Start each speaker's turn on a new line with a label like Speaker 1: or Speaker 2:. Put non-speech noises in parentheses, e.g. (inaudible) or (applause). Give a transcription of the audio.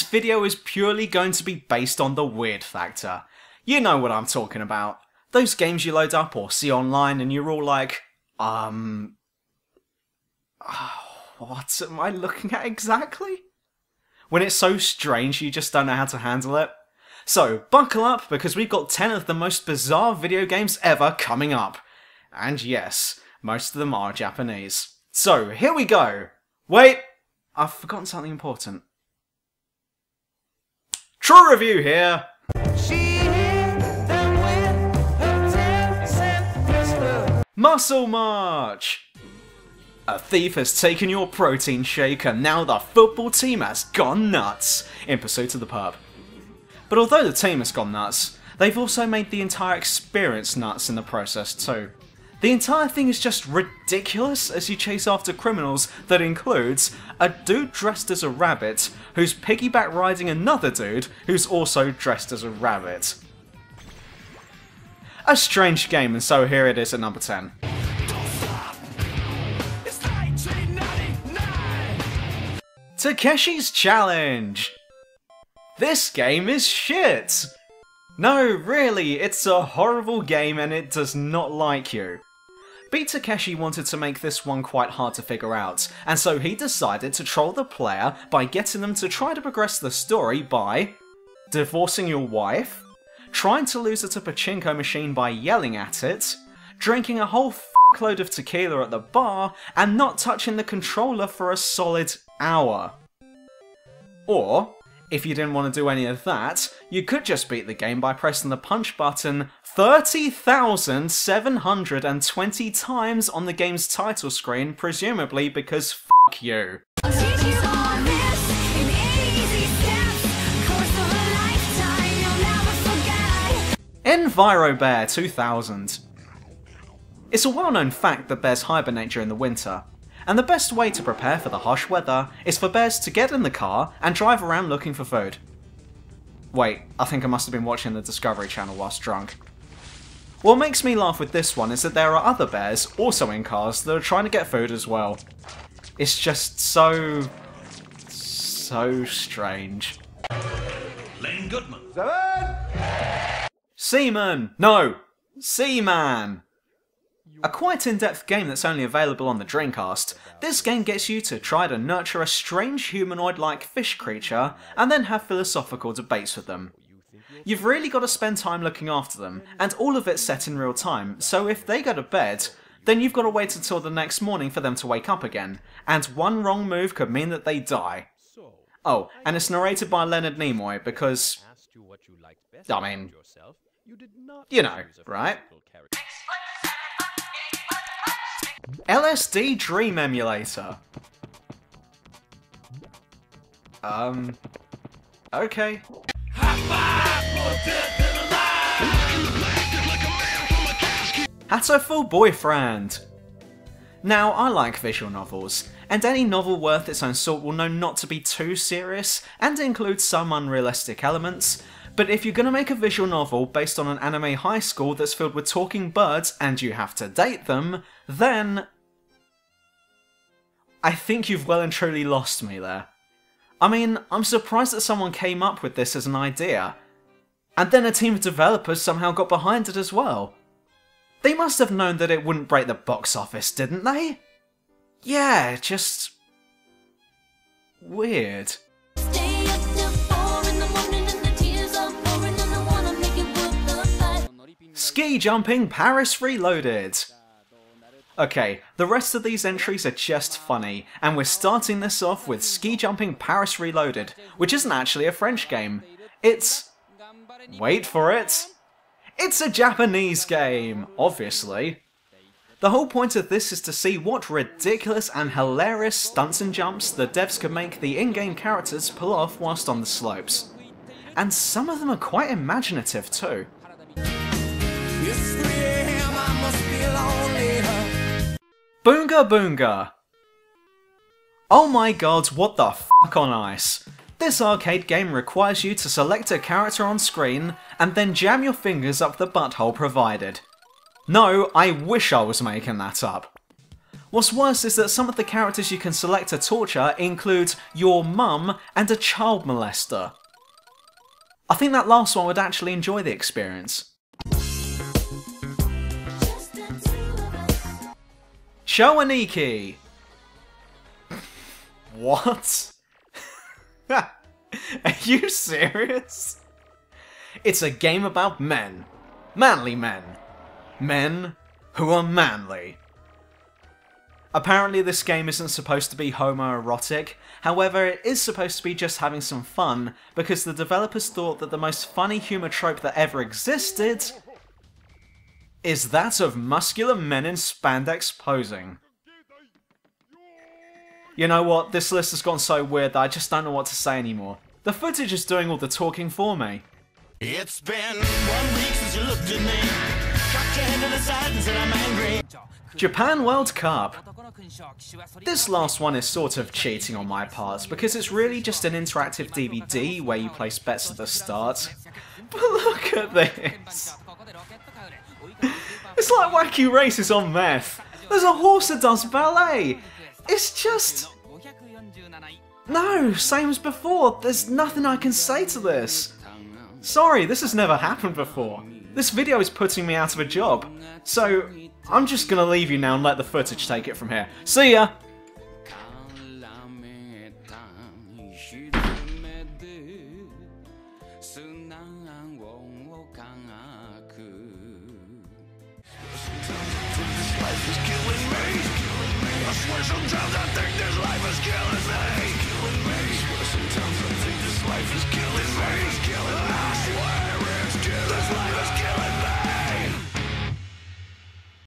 Speaker 1: this video is purely going to be based on the weird factor. You know what I'm talking about. Those games you load up or see online and you're all like, um... What am I looking at exactly? When it's so strange you just don't know how to handle it. So, buckle up because we've got 10 of the most bizarre video games ever coming up. And yes, most of them are Japanese. So, here we go. Wait, I've forgotten something important. True review here. Muscle March! A thief has taken your protein shake and now the football team has gone nuts in pursuit of the pub. But although the team has gone nuts, they've also made the entire experience nuts in the process too. The entire thing is just ridiculous as you chase after criminals that includes a dude dressed as a rabbit who's piggyback riding another dude who's also dressed as a rabbit. A strange game and so here it is at number 10. Takeshi's Challenge! This game is shit! No, really, it's a horrible game and it does not like you. Beat Takeshi wanted to make this one quite hard to figure out, and so he decided to troll the player by getting them to try to progress the story by divorcing your wife, trying to lose it to pachinko machine by yelling at it, drinking a whole load of tequila at the bar, and not touching the controller for a solid hour. Or, if you didn't want to do any of that, you could just beat the game by pressing the punch button 30,720 times on the game's title screen, presumably because fuck you. EnviroBear 2000. It's a well-known fact that bears hibernate during the winter, and the best way to prepare for the harsh weather is for bears to get in the car and drive around looking for food. Wait, I think I must have been watching the Discovery Channel whilst drunk. What makes me laugh with this one is that there are other bears, also in cars, that are trying to get food as well. It's just so... so strange.
Speaker 2: Lane Goodman.
Speaker 1: Seaman! No! Seaman! A quite in-depth game that's only available on the Dreamcast, this game gets you to try to nurture a strange humanoid-like fish creature and then have philosophical debates with them. You've really got to spend time looking after them, and all of it's set in real time, so if they go to bed, then you've got to wait until the next morning for them to wake up again, and one wrong move could mean that they die. Oh, and it's narrated by Leonard Nimoy because, I mean, you know, right? LSD Dream Emulator. Um, okay. Hatoful Boyfriend. Now, I like visual novels, and any novel worth its own salt will know not to be too serious, and include some unrealistic elements, but if you're gonna make a visual novel based on an anime high school that's filled with talking birds and you have to date them, then... I think you've well and truly lost me there. I mean, I'm surprised that someone came up with this as an idea. And then a team of developers somehow got behind it as well. They must have known that it wouldn't break the box office, didn't they? Yeah, just... weird. Ski Jumping Paris Reloaded. Okay, the rest of these entries are just funny, and we're starting this off with Ski Jumping Paris Reloaded, which isn't actually a French game. It's... wait for it. It's a Japanese game, obviously. The whole point of this is to see what ridiculous and hilarious stunts and jumps the devs could make the in-game characters pull off whilst on the slopes. And some of them are quite imaginative too. Boonga Boonga! Oh my god, what the fuck on ice? This arcade game requires you to select a character on screen and then jam your fingers up the butthole provided. No, I wish I was making that up. What's worse is that some of the characters you can select to torture include your mum and a child molester. I think that last one would actually enjoy the experience. Cho Aniki! What? (laughs) Are you serious? It's a game about men. Manly men. Men who are manly. Apparently, this game isn't supposed to be homoerotic, however, it is supposed to be just having some fun because the developers thought that the most funny humour trope that ever existed is that of muscular men in spandex posing. You know what, this list has gone so weird that I just don't know what to say anymore. The footage is doing all the talking for me.
Speaker 2: It's been one week since you looked at me. Cocked your head to the side and said I'm angry.
Speaker 1: Japan World Cup. This last one is sort of cheating on my part because it's really just an interactive DVD where you place bets at the start. (laughs) But look at this. It's like wacky races on meth. There's a horse that does ballet. It's just. No, same as before. There's nothing I can say to this. Sorry, this has never happened before. This video is putting me out of a job. So, I'm just gonna leave you now and let the footage take it from here. See ya!
Speaker 2: Killing me. Sometimes I think this life is killing me.